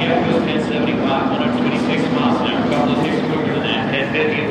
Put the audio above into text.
Jack was 1075, 126 miles an hour. A couple of years quicker than that. 1050